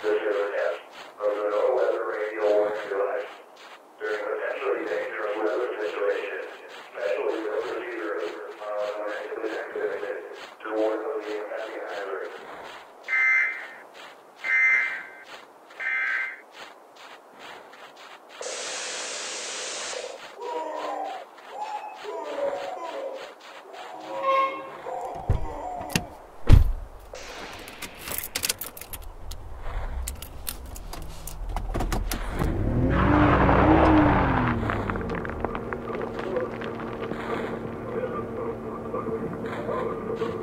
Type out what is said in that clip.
This is a test of the NOAA weather radio warning device. During potentially dangerous weather situations, specially the receiver is automatically activated to warn the impending hazard.